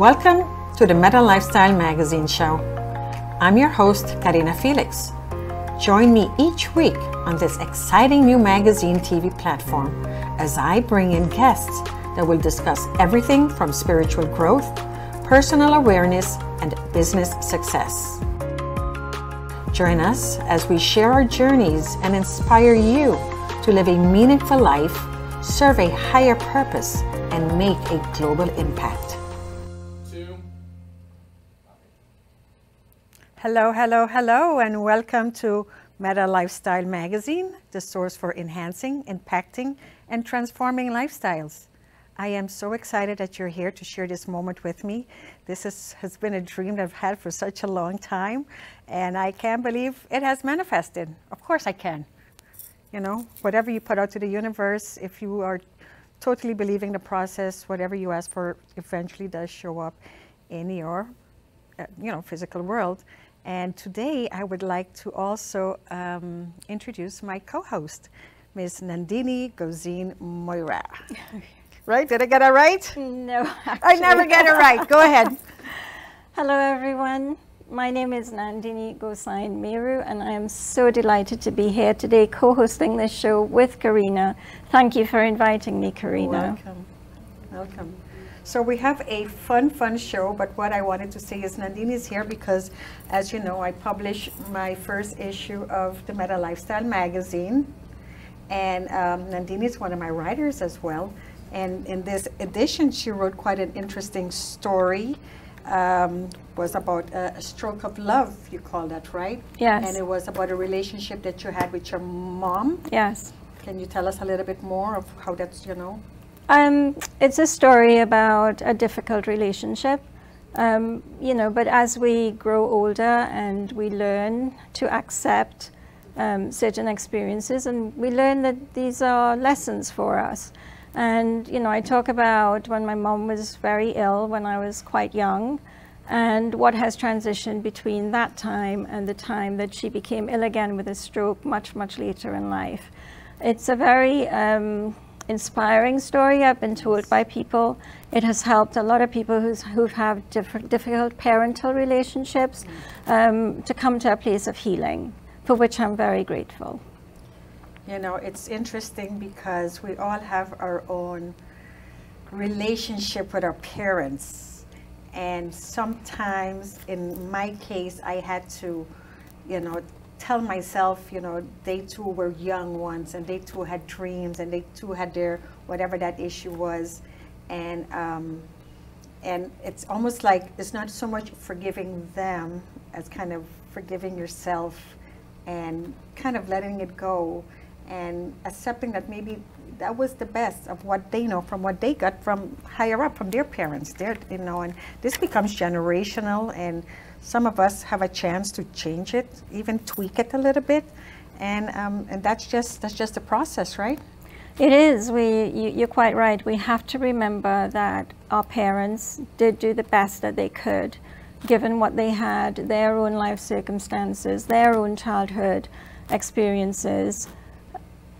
Welcome to the Meta Lifestyle Magazine Show. I'm your host, Karina Felix. Join me each week on this exciting new magazine TV platform as I bring in guests that will discuss everything from spiritual growth, personal awareness, and business success. Join us as we share our journeys and inspire you to live a meaningful life, serve a higher purpose, and make a global impact. Hello, hello, hello, and welcome to Meta Lifestyle Magazine, the source for enhancing, impacting, and transforming lifestyles. I am so excited that you're here to share this moment with me. This is, has been a dream that I've had for such a long time, and I can't believe it has manifested. Of course, I can. You know, whatever you put out to the universe, if you are totally believing the process, whatever you ask for eventually does show up in your, uh, you know, physical world. And today I would like to also um, introduce my co-host, Ms. Nandini Gozin Moira. right? Did I get it right? No, actually. I never get it right. Go ahead. Hello, everyone. My name is Nandini Gosine-Mayrhoo, and I am so delighted to be here today co-hosting this show with Karina. Thank you for inviting me, Karina. Welcome. Welcome. So we have a fun, fun show, but what I wanted to say is Nandini is here because, as you know, I published my first issue of the Meta Lifestyle magazine, and um, Nandini is one of my writers as well. And in this edition, she wrote quite an interesting story. Um, was about a, a, stroke of love, you call that, right? Yes. And it was about a relationship that you had with your mom. Yes. Can you tell us a little bit more of how that's, you know? Um, it's a story about a difficult relationship. Um, you know, but as we grow older and we learn to accept um, certain experiences, and we learn that these are lessons for us. And, you know, I talk about when my mom was very ill when I was quite young and what has transitioned between that time and the time that she became ill again with a stroke much, much later in life. It's a very um, inspiring story I've been told by people. It has helped a lot of people who's, who have different difficult parental relationships um, to come to a place of healing, for which I'm very grateful. You know, it's interesting because we all have our own relationship with our parents. And sometimes, in my case, I had to, you know, tell myself, you know, they too were young once and they too had dreams and they too had their, whatever that issue was. And, um, and it's almost like it's not so much forgiving them as kind of forgiving yourself and kind of letting it go and accepting that maybe that was the best of what they know from what they got from higher up from their parents their you know and this becomes generational and some of us have a chance to change it even tweak it a little bit and um, and that's just that's just the process right it is we you, you're quite right we have to remember that our parents did do the best that they could given what they had their own life circumstances their own childhood experiences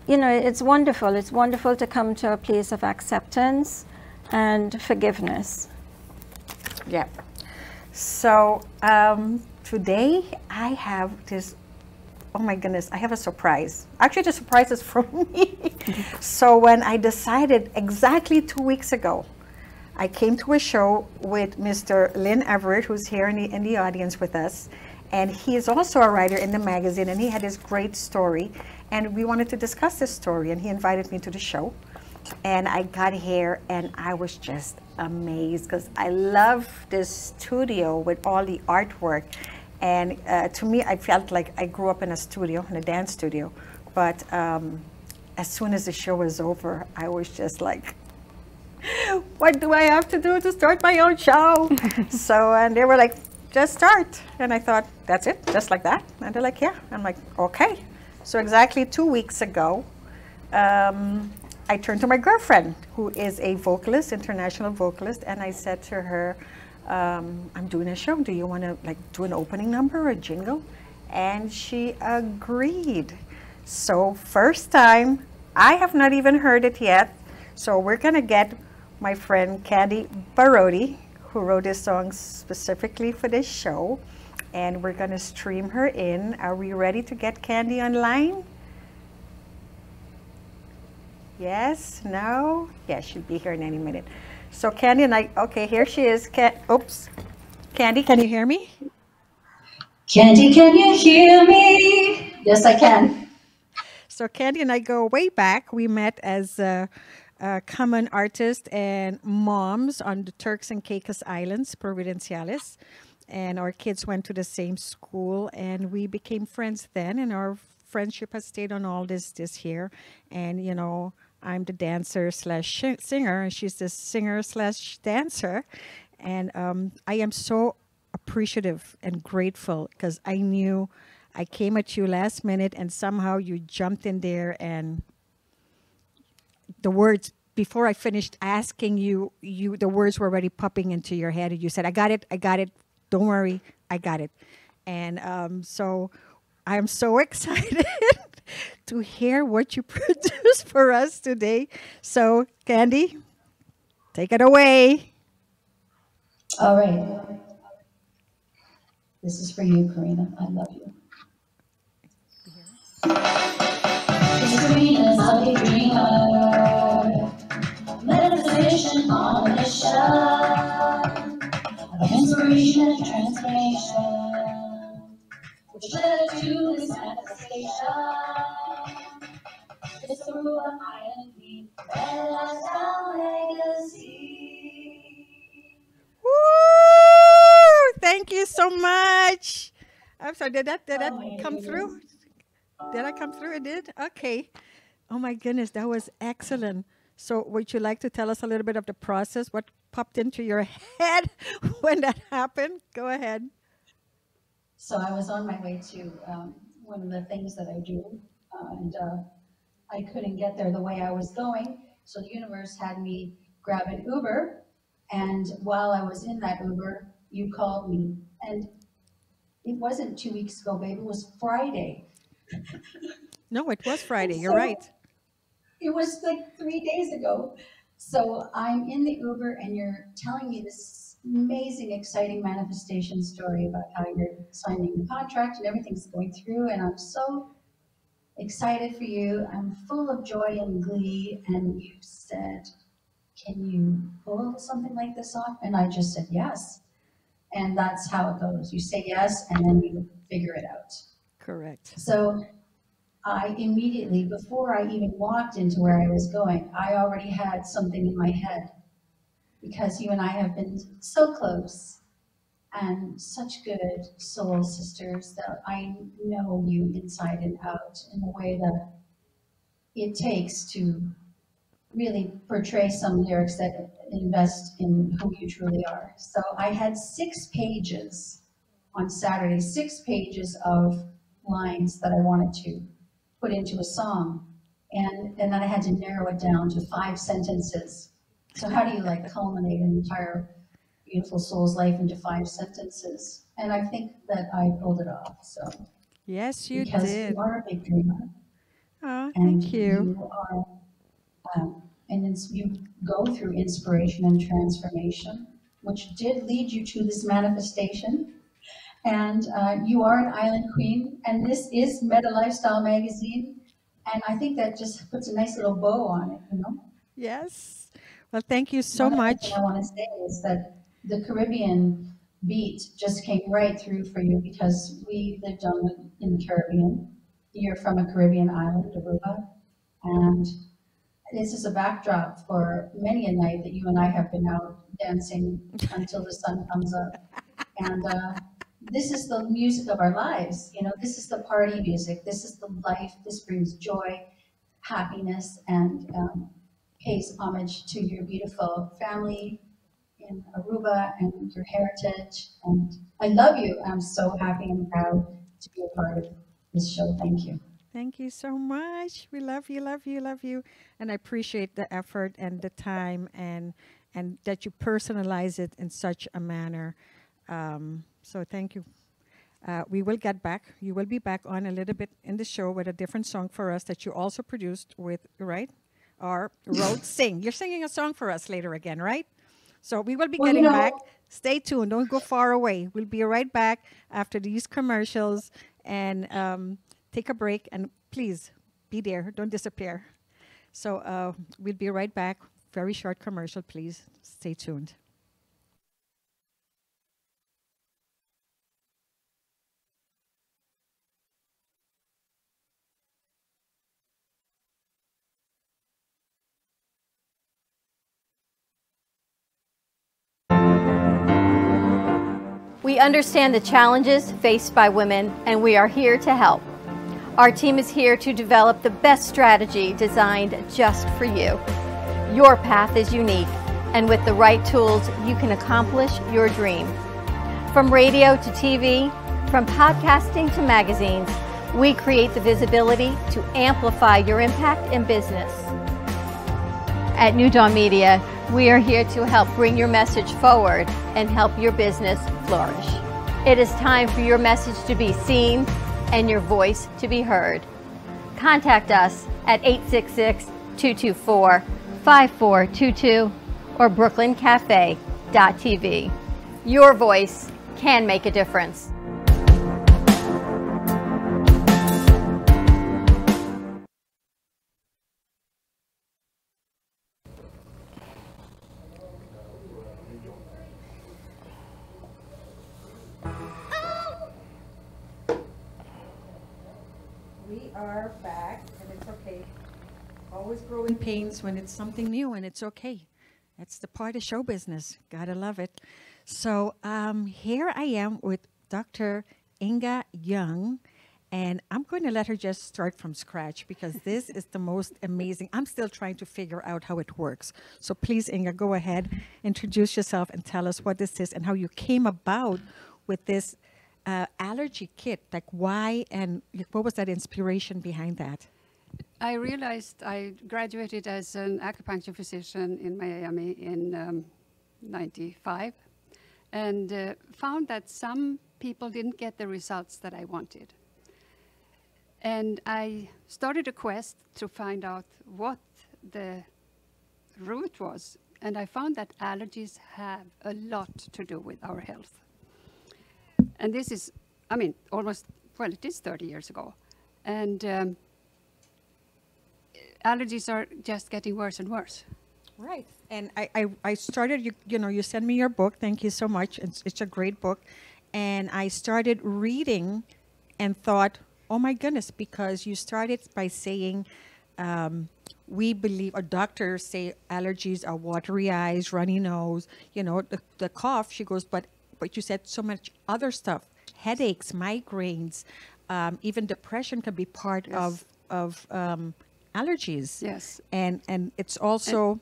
you know, it's wonderful. It's wonderful to come to a place of acceptance and forgiveness. Yeah. So um, today I have this. Oh my goodness, I have a surprise. Actually, the surprise is from me. so when I decided exactly two weeks ago, I came to a show with Mr. Lynn Everard, who's here in the, in the audience with us. And he is also a writer in the magazine, and he had this great story and we wanted to discuss this story and he invited me to the show and I got here and I was just amazed because I love this studio with all the artwork. And uh, to me I felt like I grew up in a studio in a dance studio. But um, as soon as the show was over I was just like what do I have to do to start my own show? So and they were like just start. And I thought that's it just like that. And they're like yeah. I'm like okay. So exactly two weeks ago, um, I turned to my girlfriend, who is a vocalist, international vocalist, and I said to her, um, "I'm doing a show. Do you want to like do an opening number or a jingle?" And she agreed. So first time, I have not even heard it yet. So we're gonna get my friend Candy Barodi, who wrote this song specifically for this show. And we're going to stream her in. Are we ready to get Candy online? Yes? No? Yeah, she'll be here in any minute. So Candy and I, okay, here she is. Can, oops. Candy, can you hear me? Candy, can you hear me? Yes, I can. So Candy and I go way back. We met as uh, uh, common artists and moms on the Turks and Caicos Islands, Providenciales. And our kids went to the same school and we became friends then. And our friendship has stayed on all this this year. And, you know, I'm the dancer slash singer and she's the singer slash dancer. And um, I am so appreciative and grateful because I knew I came at you last minute and somehow you jumped in there and the words before I finished asking you, you the words were already popping into your head and you said, I got it, I got it, don't worry, I got it. And um, so I'm so excited to hear what you produce for us today. So, Candy, take it away. All right. This is for you, Karina. I love you. Karina's a dreamer, meditation on a mission of inspiration and transformation, led to this manifestation. It's through a island we realize our legacy. Woo! Thank you so much. I'm sorry, did that did that Oh, come goodness. through? Did I come through? It did? Okay. Oh my goodness, that was excellent. So would you like to tell us a little bit of the process? What popped into your head when that happened? Go ahead. So I was on my way to um, one of the things that I do, uh, and uh, I couldn't get there the way I was going. So the universe had me grab an Uber, and while I was in that Uber, you called me, and it wasn't two weeks ago, babe. It was Friday. No, it was Friday. You're right. It was like three days ago. So I'm in the Uber, and you're telling me this amazing, exciting manifestation story about how you're signing the contract and everything's going through. And I'm so excited for you. I'm full of joy and glee. And you said, Can you pull something like this off? And I just said, Yes. And that's how it goes. You say yes, and then you figure it out. Correct. So I immediately, before I even walked into where I was going, I already had something in my head because you and I have been so close and such good soul sisters that I know you inside and out in a way that it takes to really portray some lyrics that invest in who you truly are. So I had six pages on Saturday, six pages of lines that I wanted to put into a song. And, and then I had to narrow it down to five sentences. So how do you like culminate an entire beautiful soul's life into five sentences? And I think that I pulled it off. So Yes, you because did. you are a big dreamer, Oh, thank you. are, um, and it's, you go through inspiration and transformation, which did lead you to this manifestation. And uh, you are an island queen, and this is Meta Lifestyle Magazine. And I think that just puts a nice little bow on it, you know? Yes. Well, thank you so One much. I want to say is that the Caribbean beat just came right through for you because we lived on the, in the Caribbean. You're from a Caribbean island, Aruba, and this is a backdrop for many a night that you and I have been out dancing until the sun comes up. And uh, this is the music of our lives. You know, this is the party music. This is the life. This brings joy, happiness, and um, pays homage to your beautiful family in Aruba and your heritage. And I love you. I'm so happy and proud to be a part of this show. Thank you. Thank you so much. We love you, love you, love you, and I appreciate the effort and the time and and that you personalize it in such a manner. Um, so thank you. Uh, we will get back. You will be back on a little bit in the show with a different song for us that you also produced with, right? Or wrote, sing. You're singing a song for us later again, right? So we will be Well, you getting know- back Stay tuned. Don't go far away. We'll be right back after these commercials and um, take a break. And please be there. Don't disappear. So uh, we'll be right back. Very short commercial, please. Stay tuned. Understand the challenges faced by women, and we are here to help. Our team is here to develop the best strategy designed just for you. Your path is unique, and with the right tools, you can accomplish your dream. From radio to TV, from podcasting to magazines, we create the visibility to amplify your impact in business. At New Dawn Media, we are here to help bring your message forward and help your business flourish. It is time for your message to be seen and your voice to be heard. Contact us at 866 224 5422 or brooklyncafe.tv. Your voice can make a difference. Back, and it's okay. Always growing pains when it's something new, and it's okay. That's the part of show business. Gotta love it. So um, here I am with Dr. Ynge Ljung, and I'm going to let her just start from scratch because this is the most amazing. I'm still trying to figure out how it works. So please, Inga, go ahead, introduce yourself, and tell us what this is and how you came about with this uh, allergy kit. Like why and what was that inspiration behind that? I realized I graduated as an acupuncture physician in Miami in um, 95 and uh, found that some people didn't get the results that I wanted. And I started a quest to find out what the root was. And I found that allergies have a lot to do with our health. And this is, I mean, almost, well, it is 30 years ago. And um, allergies are just getting worse and worse. Right. And I, I, I started, you, you know, you sent me your book. Thank you so much. It's, it's a great book. And I started reading and thought, oh my goodness, because you started by saying, um, we believe, or doctors say allergies are watery eyes, runny nose, you know, the, the cough. She goes, but, but you said so much other stuff, headaches, migraines, um, even depression can be part Yes. of, of um, allergies. Yes. And, and it's also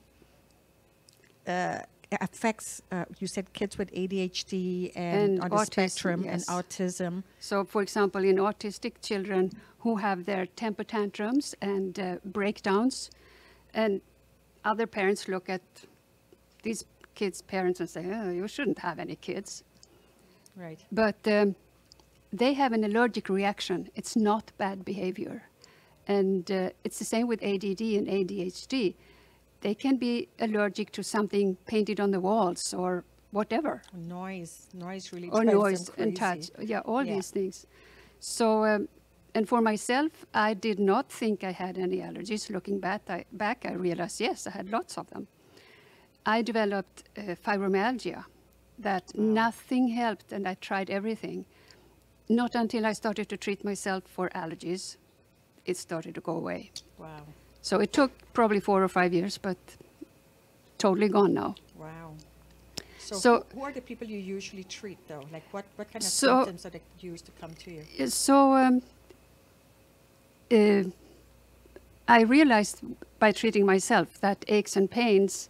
uh, affects, uh, you said kids with ADHD and, And on the autism, spectrum yes. and autism. So, for example, in autistic children who have their temper tantrums and uh, breakdowns, and other parents look at these kids' parents and say, oh, you shouldn't have any kids. Right. But um, they have an allergic reaction. It's not bad behavior. And uh, it's the same with ADD and ADHD. They can be allergic to something painted on the walls or whatever, Noise, noise really or noise and touch. Yeah, all Yeah. these things. So, um, and for myself, I did not think I had any allergies. Looking back, I, back, I realized yes, I had lots of them. I developed uh, fibromyalgia that nothing helped, and I tried everything. Not until I started to treat myself for allergies, it started to go away. Wow, So it took probably four or five years, but totally gone now. wow. So, So- who, are the people you usually treat though? Like what, what kind of So- symptoms are they used to come to you? Uh, So um, uh, I realized by treating myself that aches and pains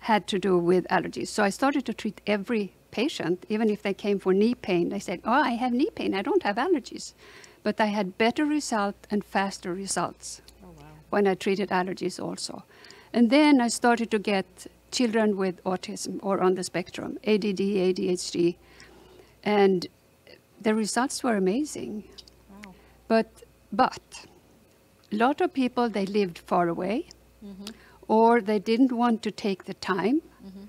had to do with allergies. So I started to treat every patient, even if they came for knee pain. They said, "Oh, I have knee pain. I don't have allergies," but I had better result and faster results Oh, wow. when I treated allergies also. And then I started to get children with autism or on the spectrum, ADD, ADHD, and the results were amazing. Wow. But but a lot of people they lived far away, mm-hmm. Or they didn't want to take the time, mm-hmm.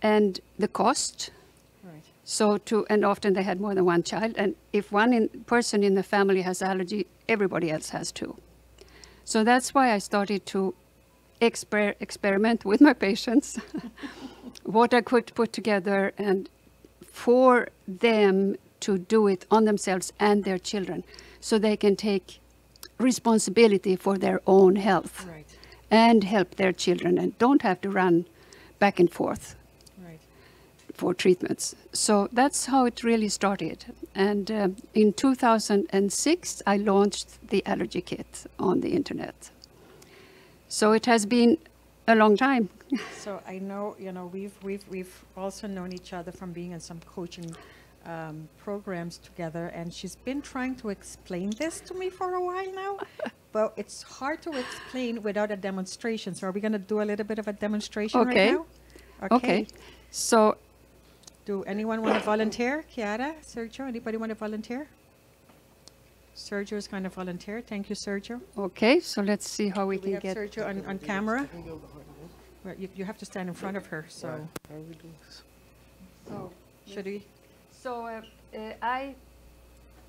and the cost. Right. So to and often they had more than one child, and if one in, person in the family has allergy, everybody else has too. So that's why I started to exper- experiment with my patients, what I could put together, and for them to do it on themselves and their children, so they can take responsibility for their own health Right. And help their children, and don't have to run back and forth Right. for treatments. So that's how it really started. And uh, in 2006, I launched the allergy kit on the internet. So it has been a long time. So I know, you know, we've, we've, we've also known each other from being in some coaching um, programs together, and she's been trying to explain this to me for a while now. But it's hard to explain without a demonstration. So are we going to do a little bit of a demonstration Okay. right now? Okay. Okay. So Do anyone want to volunteer? Chiara, Sergio, anybody want to volunteer? Sergio is going to volunteer. Thank you, Sergio. okay, so let's see how we We can have get. Sergio on, on camera. Well, You, you have to stand in front of her, so How are we doing this? So, should we? so uh, uh, I,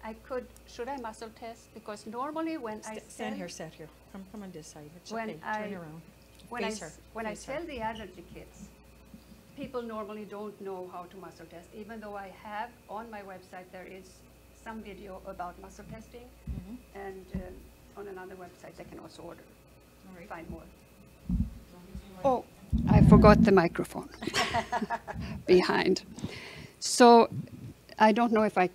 I could. Should I muscle test? Because normally when I St- Stand here, sit here. Come, come on this side. It's When okay. I- Turn around. When I, her, s- when I face her. sell the allergy kits, people normally don't know how to muscle test, even though I have on my website, there is some video about muscle testing. Mhm. And um, on another website, they can also order, All right. find more. Oh, I forgot the microphone behind. So I don't know if I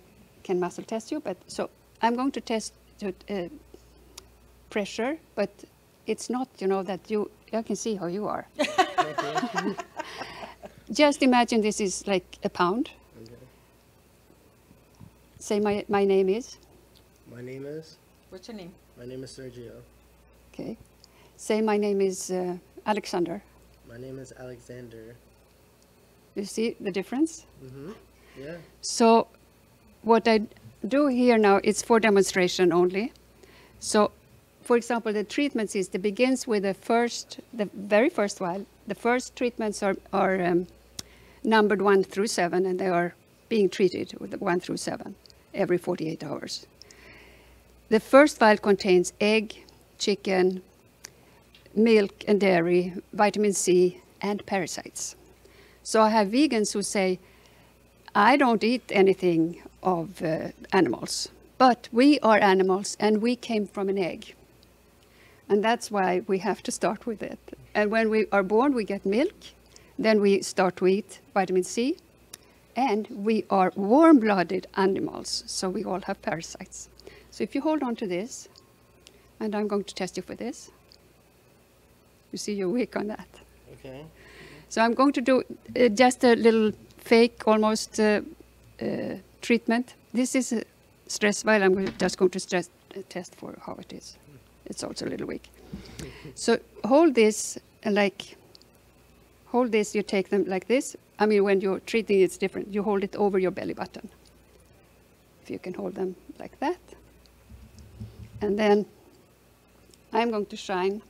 can muscle test you, but so I'm going to test to, uh, pressure, but it's not, you know, that you, I can see how you are. Just imagine this is like a pound. Okay. Say my, my name is, My name is. What's your name? My name is Sergio. okay. Say my name is uh, Alexander. My name is Alexander. You see the difference? Mm-hmm. Yeah. So what I do here now is for demonstration only. So for example, the treatments system begins with the first, the very first vial. The first treatments are, are um, numbered one through seven, and they are being treated with one through seven every 48 hours. The first vial contains egg, chicken, milk and dairy, vitamin C, and parasites. So I have vegans who say, I don't eat anything of uh, animals, but we are animals and we came from an egg. And that's why we have to start with it. And when we are born, we get milk, then we start to eat vitamin C, and we are warm blooded animals, so we all have parasites. So if you hold on to this, and I'm going to test you for this. You see, you're weak on that. Okay. So I'm going to do uh, just a little fake, almost uh, uh, treatment. This is a stress vial. I'm just going to stress, uh, test for how it is. It's also a little weak. So hold this uh, like, hold this. You take them like this. I mean, when you're treating, it's different. You hold it over your belly button. If you can hold them like that, and then I'm going to shine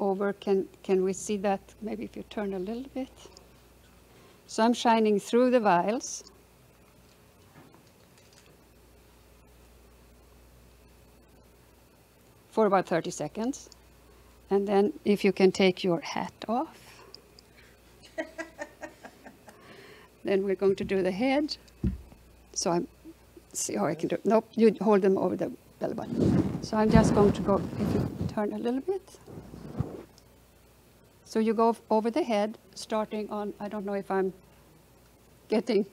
over. Can, can we see that? Maybe if you turn a little bit. So I'm shining through the vials. For about 30 seconds. And then if you can take your hat off. then we're going to do the head. So I'm, see how I can do it. Nope, you hold them over the belly button. So I'm just going to go, if you turn a little bit. So you go over the head, starting on, I don't know if I'm getting,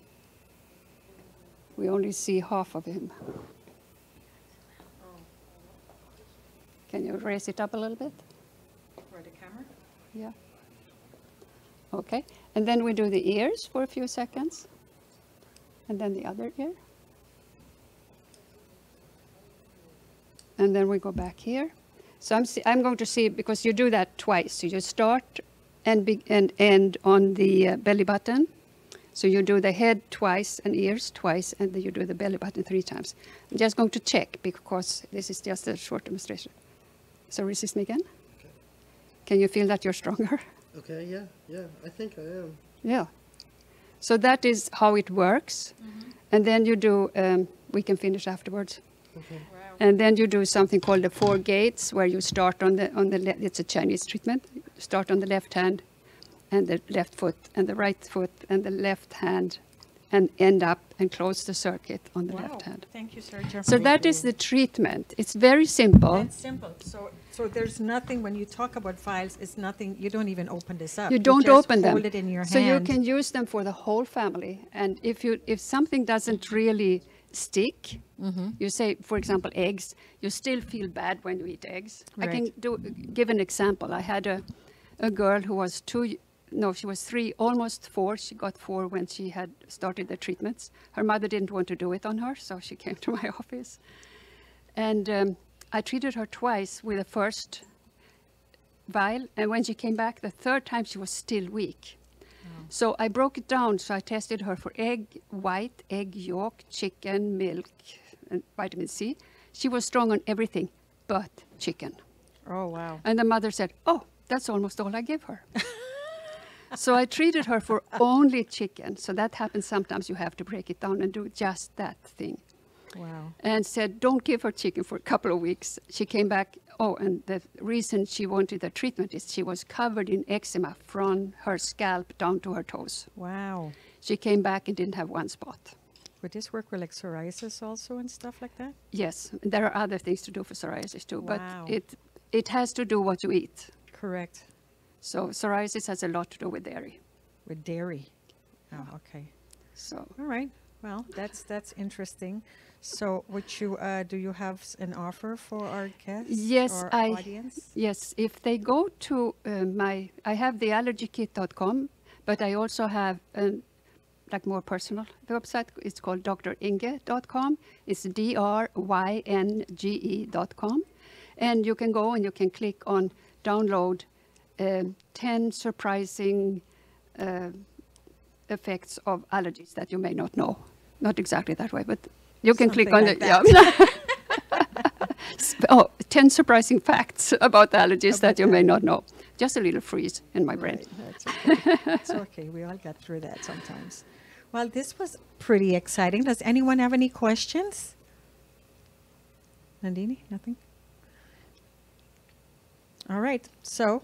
we only see half of him. Can you raise it up a little bit? For the camera? Yeah. Okay, and then we do the ears for a few seconds. And then the other ear. And then we go back here. So I'm, see, I'm going to see, because you do that twice. So you start and, be, and end on the uh, belly button. So you do the head twice and ears twice, and then you do the belly button three times. I'm just going to check, because this is just a short demonstration. So resist me again. Okay. Can you feel that you're stronger? Okay. Yeah. Yeah. I think I am. Yeah. So that is how it works. And then you do, um, we can finish afterwards. Okay. And then you do something called the four gates, where you start on the on the le- it's a Chinese treatment. You start on the left hand, and the left foot, and the right foot, and the left hand, and end up and close the circuit on the left hand. Thank you, Sergio. So that is the treatment. It's very simple. It's simple. So, so there's nothing, when you talk about vials, it's nothing, you don't even open this up. You don't just open them. it in your so hand. you can use them for the whole family. And if you if something doesn't really stick, Mm-hmm. you say, for example, eggs. You still feel bad when you eat eggs. I can do give an example. I had a a girl who was two. No, she was three, almost four. She got four when she had started the treatments. Her mother didn't want to do it on her, so she came to my office. And um, I treated her twice with the first vial, and when she came back the third time, she was still weak. So I broke it down. So I tested her for egg white, egg yolk, chicken, milk, and vitamin C. She was strong on everything but chicken. Oh, wow. And the mother said, "Oh, that's almost all I give her." so I treated her for only chicken. So that happens sometimes. You have to break it down and do just that thing Wow. and said, Don't give her chicken for a couple of weeks. She came back. Oh, and the reason she wanted the treatment is she was covered in eczema from her scalp down to her toes. Wow. She came back and didn't have one spot. Would this work with like psoriasis also and stuff like that? Yes, there are other things to do for psoriasis too, Wow. but it it has to do what you eat. Correct. So psoriasis has a lot to do with dairy. With dairy. Oh, okay. So All right. Well, that's that's interesting. So, would you uh, do you have an offer for our guests? Yes, I- audience? Yes, if they go to uh, my, I have the allergykit.com, but I also have a like more personal website. It's called drynge.com. It's D R Y N G E.com. And you can go and you can click on download 10 surprising uh, effects of allergies that you may not know. Not exactly that way, but you can click on Something the like yeah. oh, 10 surprising facts about allergies that you may not know. Just a little freeze in my brain. Right, That's okay. it's okay. We all get through that sometimes. Well, this was pretty exciting. Does anyone have any questions? Nandini, nothing? All right. So,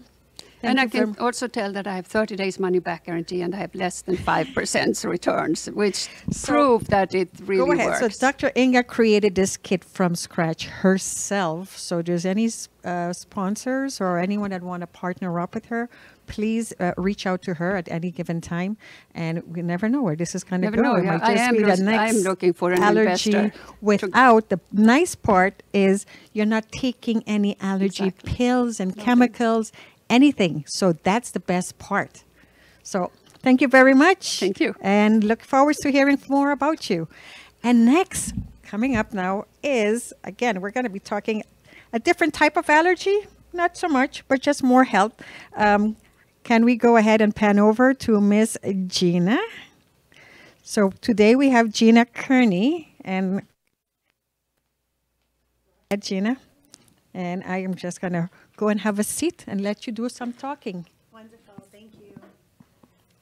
thank and I can also tell that I have 30 days money back guarantee and I have less than 5% returns, which So- prove that it really Go ahead. works. So Dr. Ynge created this kit from scratch herself. So does any uh, sponsors or anyone that want to partner up with her, please uh, reach out to her at any given time. And we never know where this is going to go. know, It yeah. might I just am be the just- I'm looking for an allergy investor without the nice part is you're not taking any allergy Exactly. pills and chemicals, anything. So that's the best part. So thank you very much. Thank you. And look forward to hearing more about you. And next, coming up now is again, we're going to be talking a different type of allergy, not so much, but just more health. Um, can we go ahead and pan over to Miss Gina? So today we have Gina Kearney and Gina. And I am just going to go and have a seat and let you do some talking. Wonderful, thank you.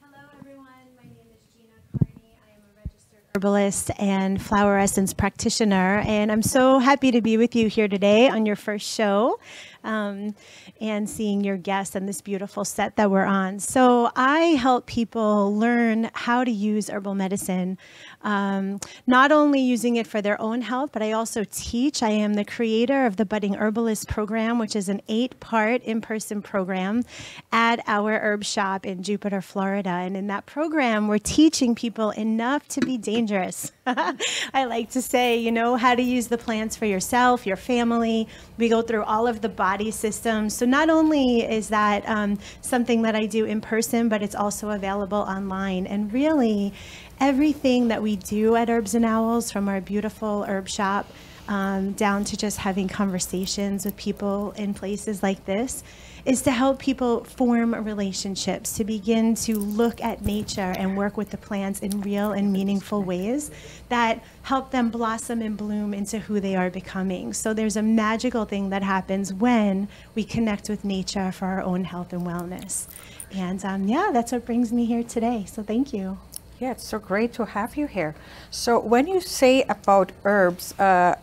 Hello, everyone. My name is Gina Kearney. I am a registered herbalist and flower essence practitioner, and I'm so happy to be with you here today on your first show. Um, and seeing your guests and this beautiful set that we're on. So, I help people learn how to use herbal medicine, um, not only using it for their own health, but I also teach. I am the creator of the Budding Herbalist program, which is an eight part in person program at our herb shop in Jupiter, Florida. And in that program, we're teaching people enough to be dangerous. I like to say, you know, how to use the plants for yourself, your family. We go through all of the body systems. So not only is that um, something that I do in person, but it's also available online. And really, everything that we do at Herbs and Owls from our beautiful herb shop um, down to just having conversations with people in places like this, is to help people form relationships, to begin to look at nature and work with the plants in real and meaningful ways that help them blossom and bloom into who they are becoming. So there's a magical thing that happens when we connect with nature for our own health and wellness. And um, yeah, that's what brings me here today. So thank you. Yeah, it's so great to have you here. So when you say about herbs, uh,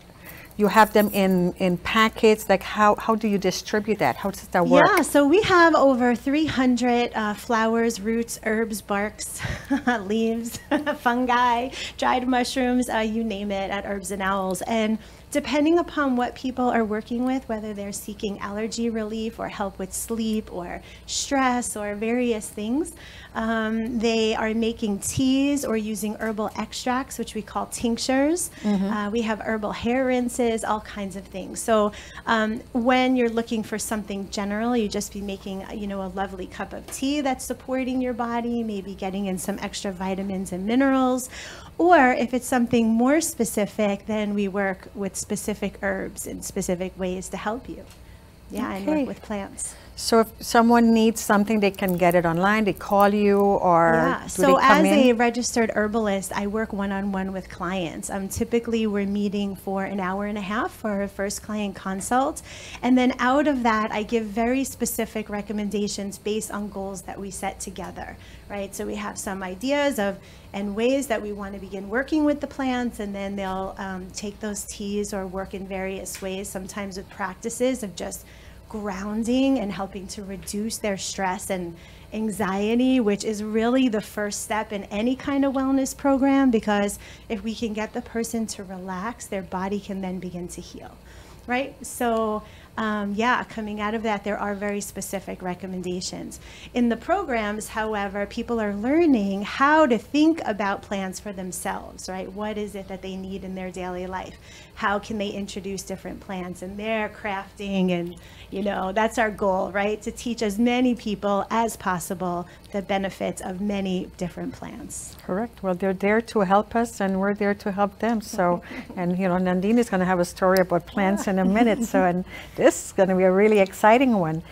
you have them in, in packets, like how, how do you distribute that? How does that work? Yeah, so we have over 300 uh, flowers, roots, herbs, barks, leaves, fungi, dried mushrooms, uh, you name it, at Herbs and Owls. And depending upon what people are working with, whether they're seeking allergy relief or help with sleep or stress or various things, um, they are making teas or using herbal extracts, which we call tinctures. Mm-hmm. Uh, we have herbal hair rinses, all kinds of things. So um, when you're looking for something general, you just be making, you know, a lovely cup of tea that's supporting your body, maybe getting in some extra vitamins and minerals. Or if it's something more specific, then we work with specific herbs in specific ways to help you. Yeah, and work with plants. So if someone needs something, they can get it online, they call you or Yeah. So as in? a registered herbalist, I work one-on-one with clients. Um, typically, we're meeting for an hour and a half for a first client consult, and then out of that, I give very specific recommendations based on goals that we set together. Right. So we have some ideas of and ways that we want to begin working with the plants, and then they'll um, take those teas or work in various ways. Sometimes with practices of just grounding and helping to reduce their stress and anxiety, which is really the first step in any kind of wellness program because if we can get the person to relax, their body can then begin to heal. Right? So, um, yeah, coming out of that, there are very specific recommendations. In the programs, however, people are learning how to think about plans for themselves, right? What is it that they need in their daily life? How can they introduce different plants in their crafting? And, you know, that's our goal, right? To teach as many people as possible the benefits of many different plants. Correct. Well, they're there to help us, and we're there to help them. So, and you know, Nandini is going to have a story about plants in a minute. So, and this is going to be a really exciting one.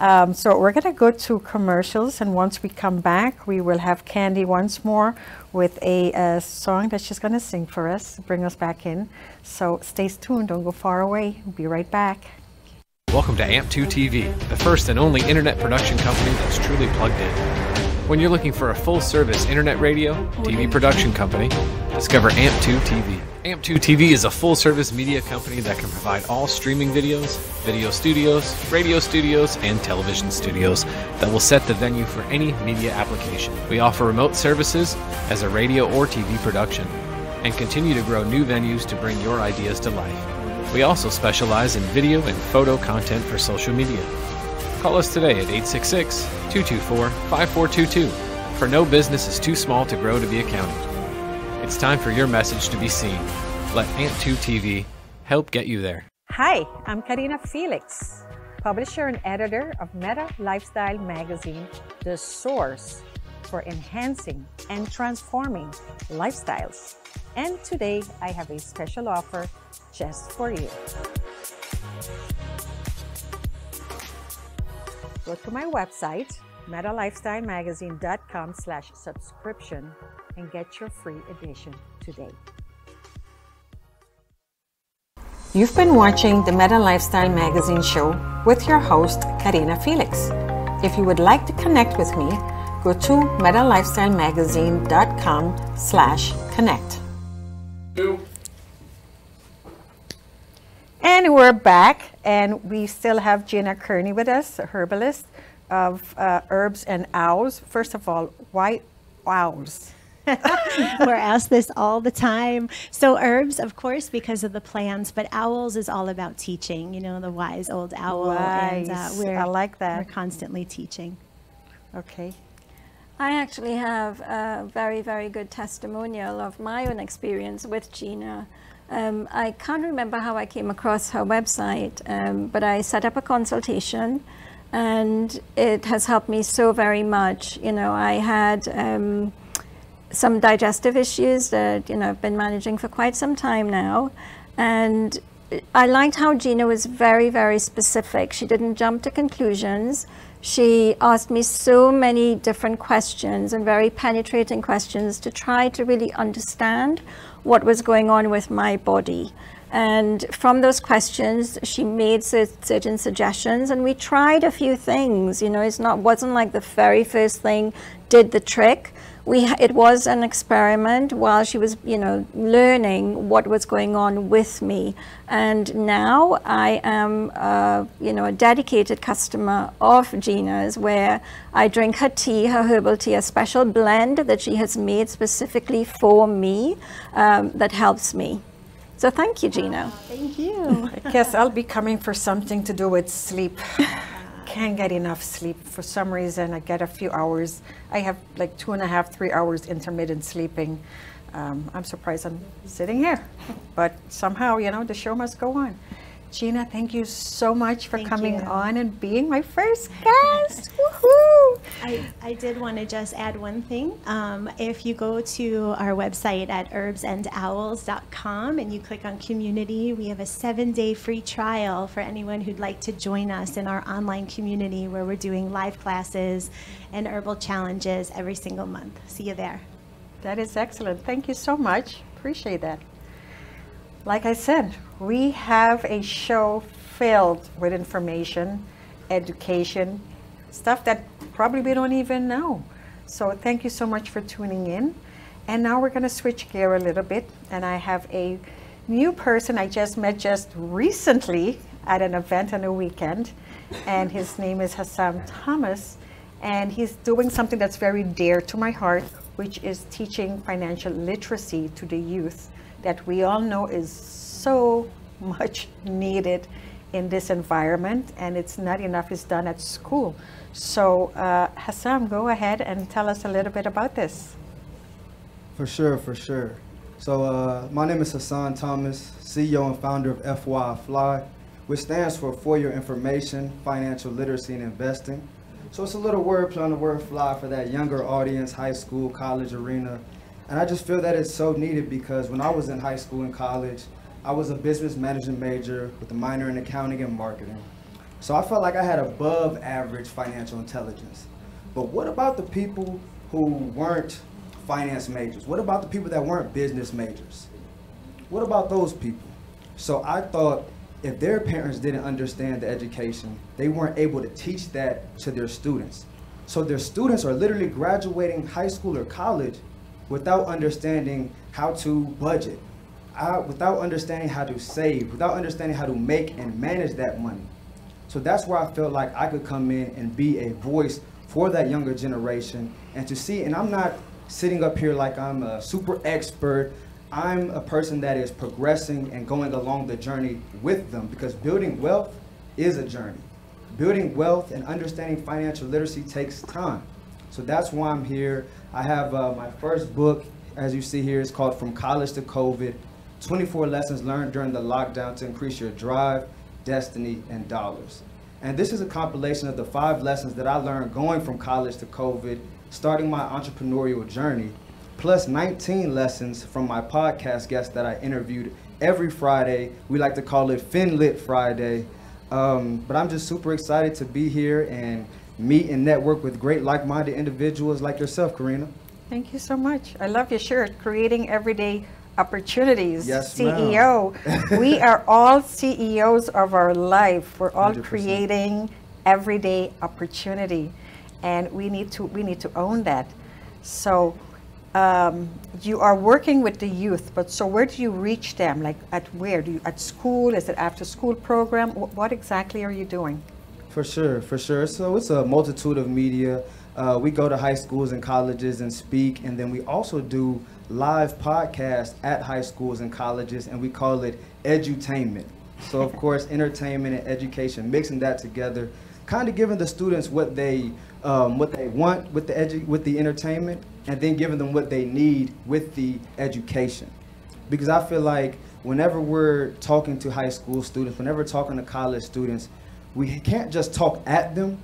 Um, so we're going to go to commercials, and once we come back, we will have Candy once more with a, song that she's going to sing for us, bring us back in. So stay tuned. Don't go far away. We'll be right back. Welcome to AMP2 TV, the first and only internet production company that's truly plugged in. When you're looking for a full service internet radio, TV production company, discover AMP2 TV. AMP2 TV is a full service media company that can provide all streaming videos, video studios, radio studios, and television studios that will set the venue for any media application. We offer remote services as a radio or TV production and continue to grow new venues to bring your ideas to life. We also specialize in video and photo content for social media. Call us today at 866 224 5422, for no business is too small to grow to be accounted. It's time for your message to be seen. Let AMP2 TV help get you there. Hi, I'm Karina Felix, publisher and editor of Meta Lifestyle Magazine, the source for enhancing and transforming lifestyles. And today I have a special offer just for you. Go to my website, metalifestylemagazine.com slash subscription and get your free edition today. You've been watching the Meta Lifestyle Magazine show with your host, Karina Felix. If you would like to connect with me, go to metalifestylemagazine.com slash connect. And we're back, and we still have Gina Kearney with us, a herbalist of uh, herbs and owls. First of all, why owls? We're asked this all the time. So herbs, of course, because of the plants, but owls is all about teaching. You know, the wise old owl, and uh, Wise. we're I like that. We're constantly teaching. Okay. I actually have a very, very good testimonial of my own experience with Gina. Um, I can't remember how I came across her website, um, but I set up a consultation and it has helped me so very much. You know, I had um, some digestive issues that, you know, I've been managing for quite some time now. And I liked how Gina was very, very specific. She didn't jump to conclusions. She asked me so many different questions and very penetrating questions to try to really understand what was going on with my body. And from those questions, she made certain suggestions, and we tried a few things. You know, it's not wasn't like the very first thing did the trick. We it was an experiment while she was, you know, learning what was going on with me. And now I am, uh, you know, a dedicated customer of Gina's, where I drink her tea, her herbal tea, a special blend that she has made specifically for me um, that helps me. So thank you, Gina. Thank you. I guess I'll be coming for something to do with sleep. Can't get enough sleep. For some reason, I get a few hours. I have like two and a half, three hours intermittent sleeping. Um, I'm surprised I'm sitting here. But somehow, you know, the show must go on. Gina, thank you so much for Thank coming you. on and being my first guest. Woohoo! I, I did want to just add one thing. Um, if you go to our website at herbsandowls.com and you click on community, we have a seven day free trial for anyone who'd like to join us in our online community where we're doing live classes and herbal challenges every single month. See you there. That is excellent. Thank you so much. Appreciate that. Like I said, we have a show filled with information, education, stuff that probably we don't even know. So thank you so much for tuning in. And now we're going to switch gear a little bit. And I have a new person I just met just recently at an event on a weekend. And his name is Hassam Thomas. And he's doing something that's very dear to my heart, which is teaching financial literacy to the youth that we all know is so much needed in this environment and it's not enough is done at school. So uh, Hassam, go ahead and tell us a little bit about this. For sure, for sure. So uh, my name is Hassam Thomas, CEO and founder of FY Fly, which stands for For Your Information, Financial Literacy and Investing. So it's a little wordplay on the word fly for that younger audience, high school, college arena. And I just feel that it's so needed because when I was in high school and college, I was a business management major with a minor in accounting and marketing. So I felt like I had above average financial intelligence. But what about the people who weren't finance majors? What about the people that weren't business majors? What about those people? So I thought if their parents didn't understand the education, they weren't able to teach that to their students. So their students are literally graduating high school or college without understanding how to budget, uh, without understanding how to save, without understanding how to make and manage that money. So that's where I felt like I could come in and be a voice for that younger generation and to see, and I'm not sitting up here like I'm a super expert. I'm a person that is progressing and going along the journey with them because building wealth is a journey. Building wealth and understanding financial literacy takes time. So that's why I'm here. I have uh, my first book, as you see here, it's called From College to COVID 24 Lessons Learned During the Lockdown to Increase Your Drive, Destiny, and Dollars. And this is a compilation of the five lessons that I learned going from college to COVID, starting my entrepreneurial journey, plus 19 lessons from my podcast guests that I interviewed every Friday. We like to call it FinLit Friday. Um, but I'm just super excited to be here and meet and network with great like-minded individuals like yourself, Karina. Thank you so much. I love your shirt, creating everyday opportunities. Yes, CEO. we are all CEOs of our life. We're all 100%. creating everyday opportunity, and we need to we need to own that. So. Um, you are working with the youth, but so where do you reach them? Like at where? Do you at school? Is it after school program? Wh- what exactly are you doing? For sure, for sure. So it's a multitude of media. Uh, we go to high schools and colleges and speak, and then we also do live podcasts at high schools and colleges, and we call it edutainment. So of course, entertainment and education, mixing that together, kind of giving the students what they um, what they want with the edu- with the entertainment, and then giving them what they need with the education. Because I feel like whenever we're talking to high school students, whenever we're talking to college students, we can't just talk at them.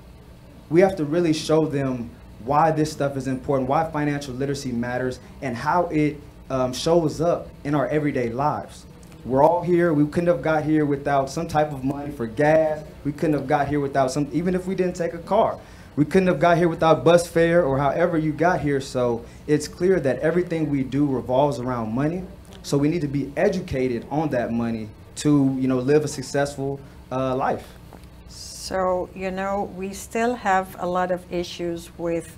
We have to really show them why this stuff is important, why financial literacy matters, and how it um, shows up in our everyday lives. we're all here. We couldn't have got here without some type of money for gas. We couldn't have got here without some, even if we didn't take a car. We couldn't have got here without bus fare or however you got here. So it's clear that everything we do revolves around money. So we need to be educated on that money to, you know, live a successful uh, life. So, you know, we still have a lot of issues with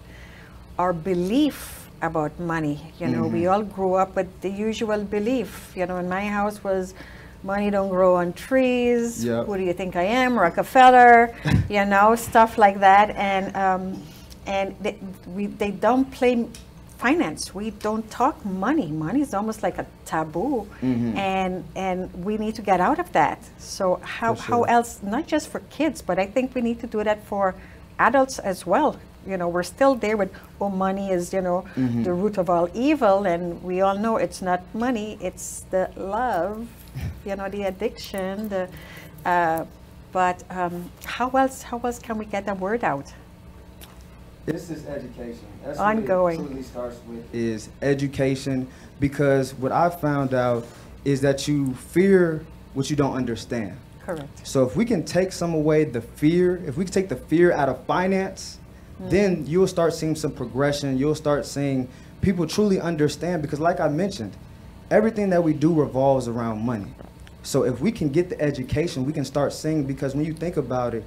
our belief about money. You know, we all grew up with the usual belief. You know, in my house was money don't grow on trees. Yep. Who do you think I am? Rockefeller, you know, stuff like that. And um, and they, we, they don't play finance. We don't talk money. Money is almost like a taboo, and and we need to get out of that. So how For how else? Not just for kids, but I think we need to do that for adults as well. You know, we're still there with, oh, money is, you know, the root of all evil, and we all know it's not money, it's the love, you know, the addiction, the, uh, but um, how else, how else can we get the word out? This is education. That's Ongoing. What it starts with is education because what I found out is that you fear what you don't understand. Correct. So if we can take some away the fear, if we can take the fear out of finance, mm. then you'll start seeing some progression. You'll start seeing people truly understand because like I mentioned, everything that we do revolves around money. So if we can get the education, we can start seeing because when you think about it,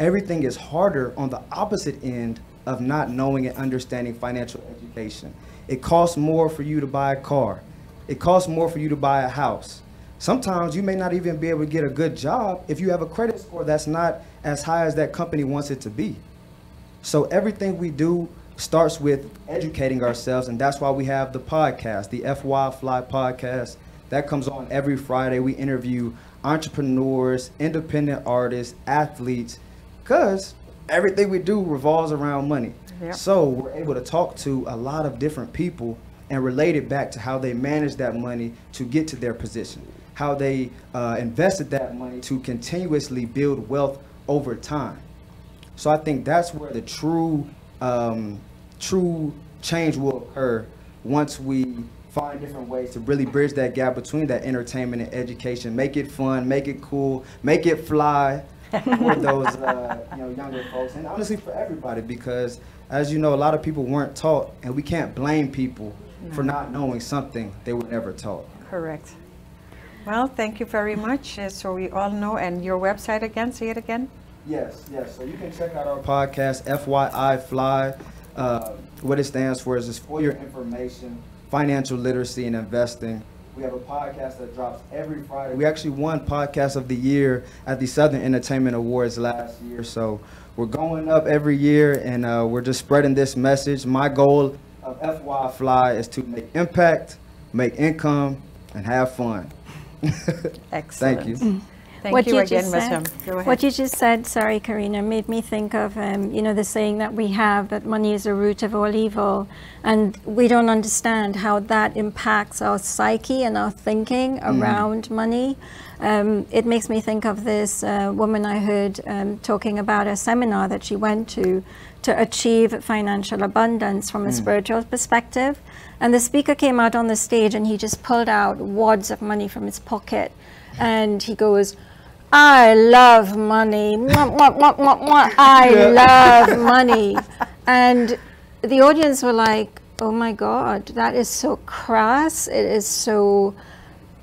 everything is harder on the opposite end of not knowing and understanding financial education. It costs more for you to buy a car. It costs more for you to buy a house. Sometimes you may not even be able to get a good job if you have a credit score that's not as high as that company wants it to be. So everything we do starts with educating ourselves, and that's why we have the podcast, the FY Fly podcast. That comes on every Friday. We interview entrepreneurs, independent artists, athletes, because everything we do revolves around money. Yep. So we're able to talk to a lot of different people and relate it back to how they manage that money to get to their position, how they uh, invested that money to continuously build wealth over time. So I think that's where the true, um, true change will occur once we find different ways to really bridge that gap between that entertainment and education. Make it fun, make it cool, make it fly for those uh, you know younger folks, and honestly for everybody. Because as you know, a lot of people weren't taught, and we can't blame people for not knowing something they were never taught. Correct. Well, thank you very much. Uh, So we all know, and your website again, say it again. Yes, yes. So you can check out our podcast, FYI Fly. Uh, what it stands for is just for your information, financial literacy, and investing. We have a podcast that drops every Friday. We actually won Podcast of the Year at the Southern Entertainment Awards last year. So we're going up every year, and uh, we're just spreading this message. My goal of FY Fly is to make impact, make income, and have fun. Excellent. Thank you. Thank what you, you again, just said, Go ahead. What you just said, sorry, Karina, made me think of um, you know the saying that we have that money is the root of all evil, and we don't understand how that impacts our psyche and our thinking around money. Um, it makes me think of this uh, woman I heard um, talking about a seminar that she went to to achieve financial abundance from a spiritual perspective. And the speaker came out on the stage and he just pulled out wads of money from his pocket and he goes, I love money. Mwah, mwah, mwah, mwah, mwah. I love money. And the audience were like, oh my God, that is so crass. It is so,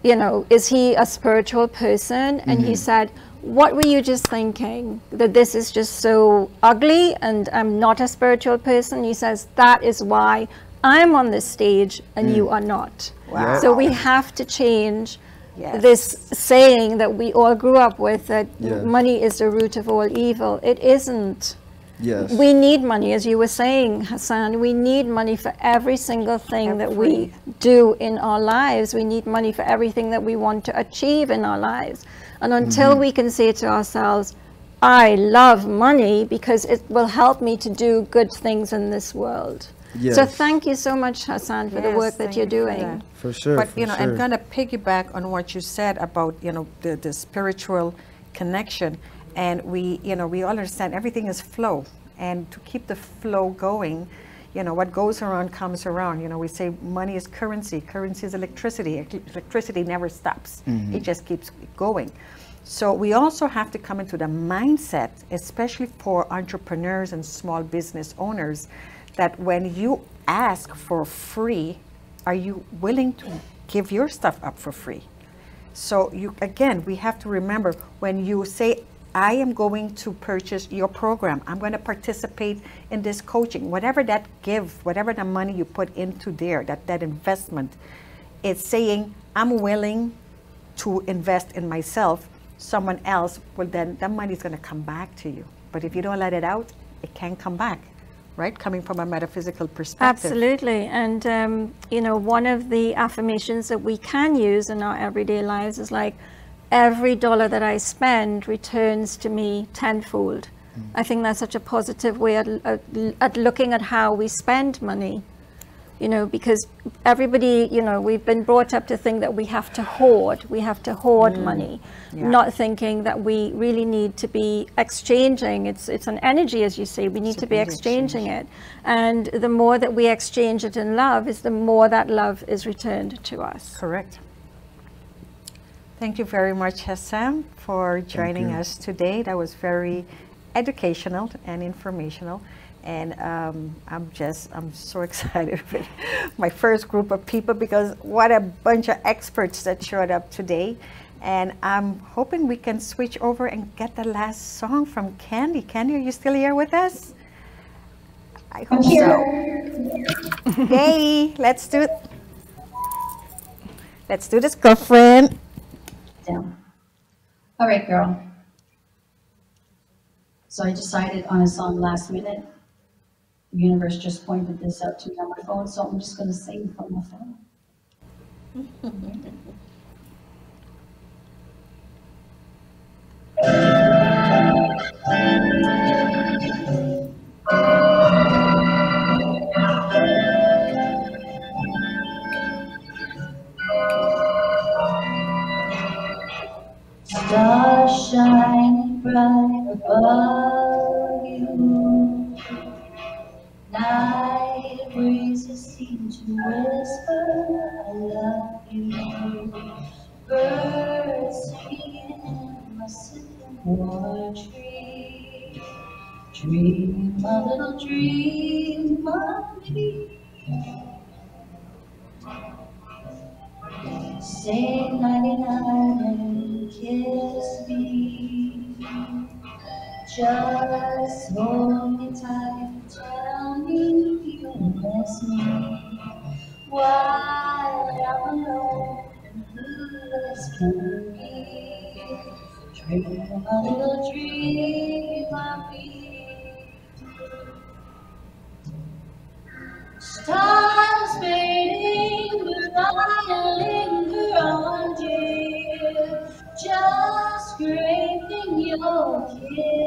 you know, is he a spiritual person? And he mm-hmm. said, what were you just thinking? That this is just so ugly and I'm not a spiritual person? He says, that is why I'm on this stage and you mm. are not. Wow. So we have to change Yes. this saying that we all grew up with that money is the root of all evil. It isn't. Yes. We need money, as you were saying, Hassam. We need money for every single thing that we do in our lives. We need money for everything that we want to achieve in our lives. And until Mm-hmm. we can say to ourselves, I love money because it will help me to do good things in this world. So thank you so much, Hassam, for the work that you're you for doing. For sure. But for you know, sure. I'm gonna piggyback on what you said about you know the, the spiritual connection, and we you know we all understand everything is flow, and to keep the flow going, you know, what goes around comes around. You know, we say money is currency, currency is electricity. Electricity never stops, mm-hmm. it just keeps going. So we also have to come into the mindset, especially for entrepreneurs and small business owners, that when you ask for free, are you willing to give your stuff up for free? So you again, we have to remember when you say, "I am going to purchase your program. I'm going to participate in this coaching." Whatever that give, whatever the money you put into there, that that investment, it's saying, "I'm willing to invest in myself." Someone else will then that money is going to come back to you. But if you don't let it out, it can't come back, right? Coming from a metaphysical perspective. Absolutely. And, um, you know, one of the affirmations that we can use in our everyday lives is like, every dollar that I spend returns to me tenfold. I think that's such a positive way at, at, at looking at how we spend money. You know, because everybody, you know, we've been brought up to think that we have to hoard, we have to hoard mm. money, Yeah. not thinking that we really need to be exchanging. It's it's an energy, as you say. We need It's to be energy exchanging it, and the more that we exchange it in love, is the more that love is returned to us. Correct. Thank you very much, Hassam, for joining us today. That was very educational and informational. And um, I'm just, I'm so excited with my first group of people because what a bunch of experts that showed up today. And I'm hoping we can switch over and get the last song from Candy. Candy, are you still here with us? I hope I'm so. here. Hey, let's do it. Let's do this, girlfriend. Down. All right, girl. So I decided on a song last minute. The universe just pointed this out to me on my phone, so I'm just going to sing from my phone. Stars shining bright above seem to whisper, I love you. Birds singing in my sycamore tree. Dream a little dream of me. Say ninety-nine and kiss me. Just hold me tight miss me. While I'm alone and clueless can be. Dream a little dream of me. Stars fading, but I linger on, dear. Just craving your kiss.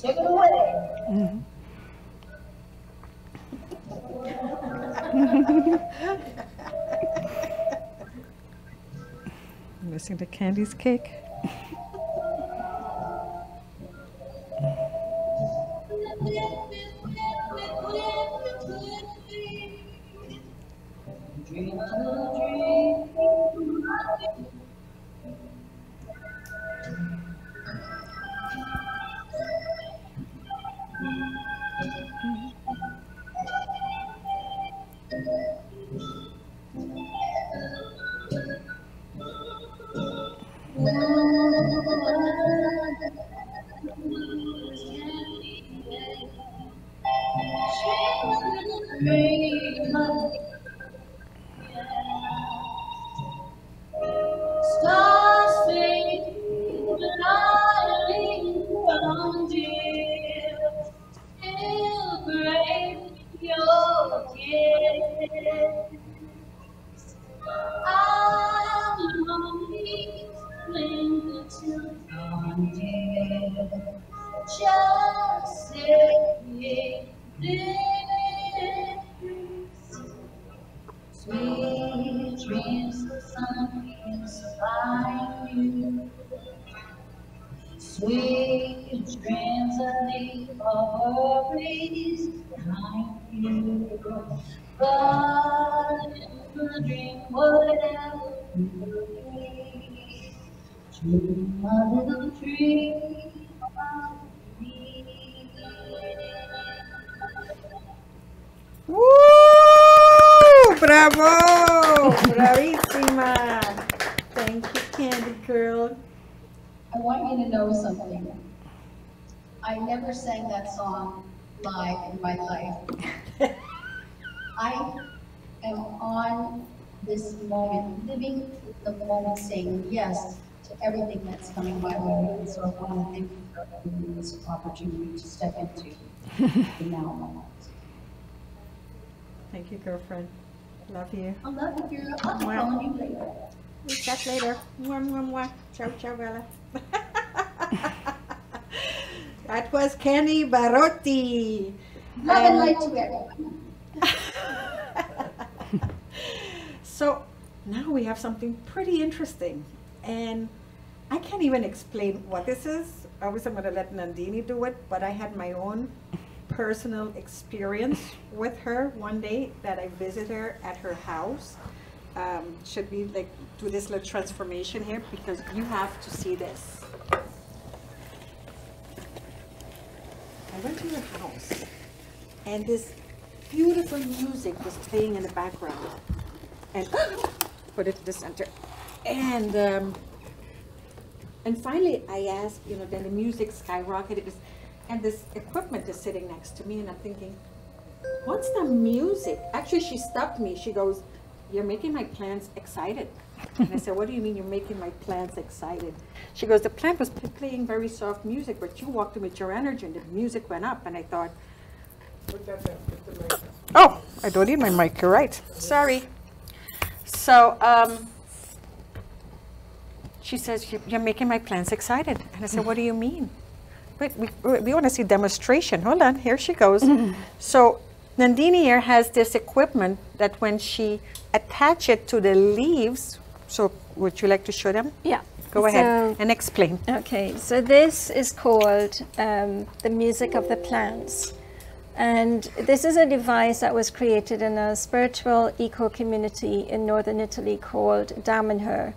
Take it away. Missing the Candy's cake. Dream a dream. Everything that's coming my way. And so I want to thank you for giving me this opportunity to step into the now moment. Thank you, girlfriend. Love you. I love you, girl. I'll be calling you later. We'll chat later. Mwah, mwah, mwah. Ciao, ciao, Bella. that was Candy Barotti. Love and light to everyone. So now we have something pretty interesting. And I can't even explain what this is. Obviously, I'm going to let Nandini do it, but I had my own personal experience with her one day that I visited her at her house. Um, should we like do this little transformation here because you have to see this. I went to your house and this beautiful music was playing in the background and put it to the center. And um, and finally, I asked, you know, then the music skyrocketed, was- and this equipment is sitting next to me, and I'm thinking, what's the music? Actually, she stopped me. She goes, "You're making my plants excited." And I said, "What do you mean you're making my plants excited?" She goes, "The plant was playing very soft music, but you walked in with your energy, and the music went up." And I thought, "Oh, I don't need my mic. You're right. Sorry." So um, she says, "You- You're making my plants excited. And I said, What do you mean? Wait, we, we want to see demonstration. Hold on, here she goes. so Nandini here has this equipment that when she attach it to the leaves, so would you like to show them? Yeah. Go ahead and explain. Okay, so this is called um, the music of the plants. And this is a device that was created in a spiritual eco community in northern Italy called Damanhur.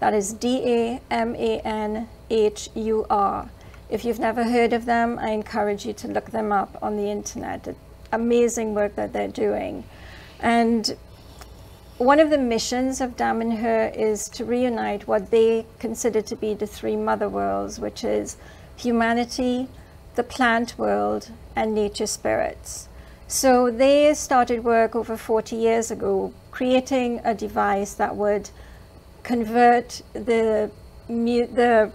That is D A M A N H U R. If you've never heard of them, I encourage you to look them up on the internet. Amazing work that they're doing. And one of the missions of Damanhur is to reunite what they consider to be the three mother worlds, which is humanity, the plant world, and nature spirits. So they started work over 40 years ago, creating a device that would convert the the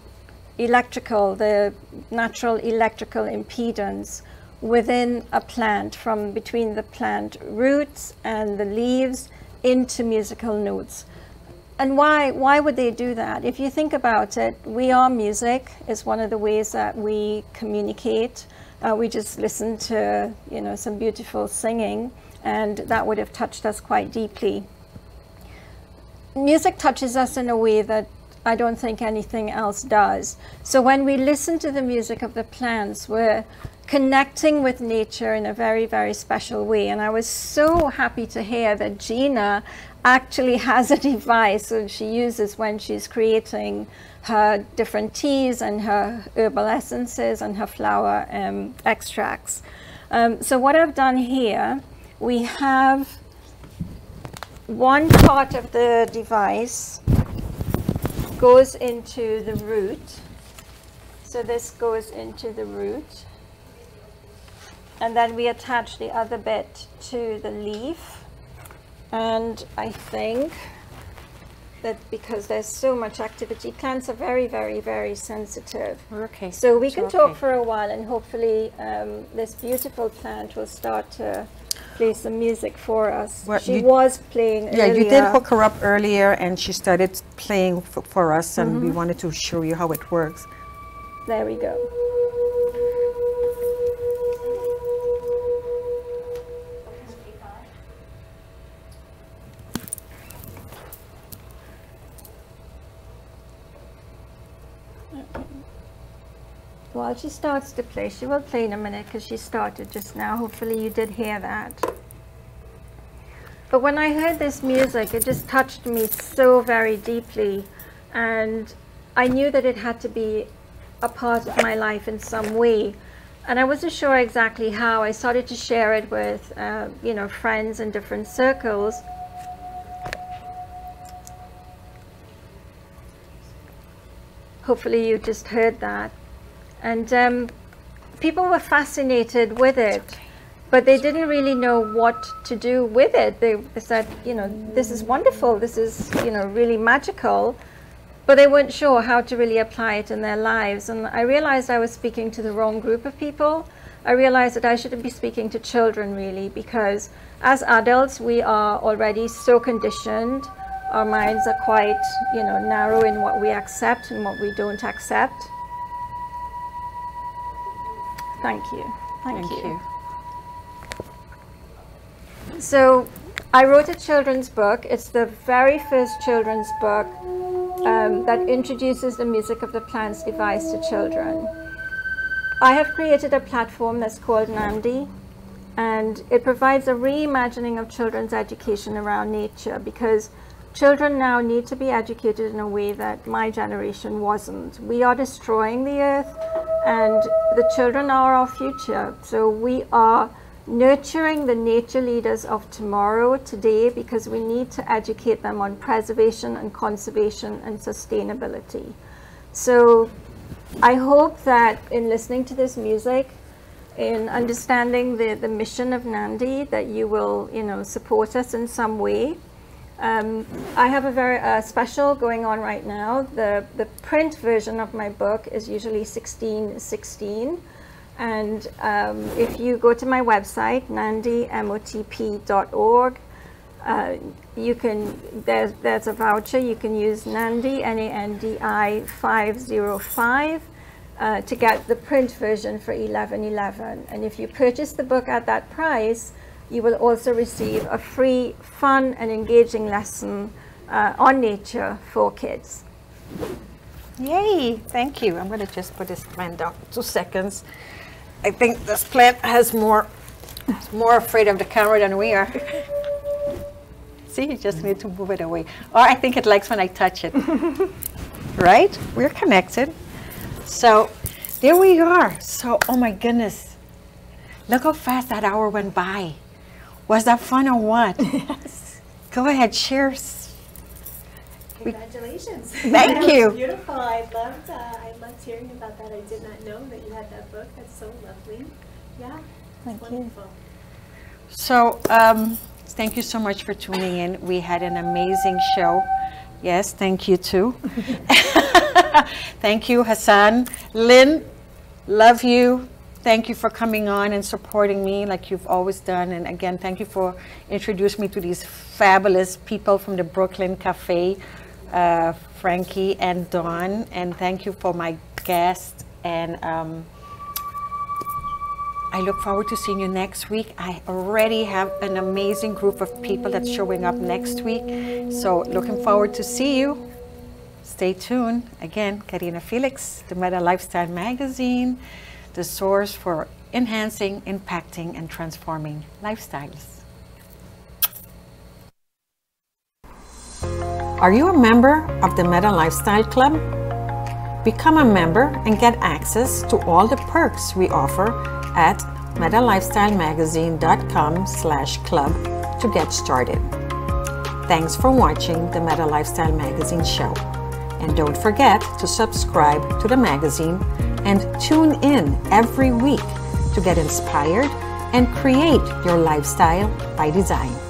electrical, the natural electrical impedance within a plant from between the plant roots and the leaves into musical notes. And why, why would they do that? If you think about it, we are music is one of the ways that we communicate. Uh, we just listened to, you know, some beautiful singing and that would have touched us quite deeply. Music touches us in a way that I don't think anything else does. So when we listen to the music of the plants, we're connecting with nature in a very, very special way. And I was so happy to hear that Gina actually has a device that she uses when she's creating her different teas and her herbal essences and her flower um, extracts. Um, so what I've done here, we have one part of the device goes into the root. So this goes into the root. And then we attach the other bit to the leaf. And I think that because there's so much activity, plants are very, very, very sensitive. Okay. So we can talk okay. for a while and hopefully um, this beautiful plant will start to play some music for us. Well, she you- was playing Yeah, you did hook her up earlier and she started playing f- for us and Mm-hmm. we wanted to show you how it works. There we go. She starts to play, she will play in a minute because she started just now. Hopefully you did hear that. But when I heard this music, it just touched me so very deeply. And I knew that it had to be a part of my life in some way. And I wasn't sure exactly how. I started to share it with, uh, you know, friends in different circles. Hopefully you just heard that. And um, people were fascinated with it, but they didn't really know what to do with it. They, they said, you know, this is wonderful, this is, you know, really magical, but they weren't sure how to really apply it in their lives. And I realized I was speaking to the wrong group of people. I realized that I shouldn't be speaking to children really, because as adults, we are already so conditioned. Our minds are quite, you know, narrow in what we accept and what we don't accept. Thank you. Thank, Thank you. you. So I wrote a children's book. It's the very first children's book um, that introduces the music of the plants device to children. I have created a platform that's called Nandi, and it provides a reimagining of children's education around nature because children now need to be educated in a way that my generation wasn't. We are destroying the earth, and the children are our future. So we are nurturing the nature leaders of tomorrow today because we need to educate them on preservation and conservation and sustainability. So I hope that in listening to this music, in understanding the, the mission of Nandi, that you will, you know, support us in some way. Um, I have a very uh, special going on right now. The, the print version of my book is usually 1616. And um, if you go to my website, nandimotp.org, uh, you can, there's, there's a voucher, you can use Nandi, N-A-N-D-I 505 uh, to get the print version for 1111. And if you purchase the book at that price, you will also receive a free, fun and engaging lesson uh, on nature for kids. Yay, thank you. I'm going to just put this plant down two seconds. I think this plant has more, it's more afraid of the camera than we are. See, you just need to move it away. Or I think it likes when I touch it. right? We're connected. So there we are. So, oh my goodness. Look how fast that hour went by. Was that fun or what? Yes. Go ahead, cheers. Congratulations. Thank That was you. beautiful. I loved, uh, I loved hearing about that. I did not know that you had that book. That's so lovely. Yeah. Thank you. So, um, thank you so much for tuning in. We had an amazing show. Yes, thank you too. thank you, Hassam. Lynn, love you. Thank you for coming on and supporting me like you've always done. And again, thank you for introducing me to these fabulous people from the Brooklyn Cafe, uh, Frankie and Dawn. And thank you for my guest. And um, I look forward to seeing you next week. I already have an amazing group of people that's showing up next week. So looking forward to see you. Stay tuned. Again, Karina Felix, the Meta Lifestyle Magazine, the source for enhancing, impacting, and transforming lifestyles. Are you a member of the Meta Lifestyle Club? Become a member and get access to all the perks we offer at metalifestylemagazine.com slash club to get started. Thanks for watching the Meta Lifestyle Magazine show. And don't forget to subscribe to the magazine and tune in every week to get inspired and create your lifestyle by design.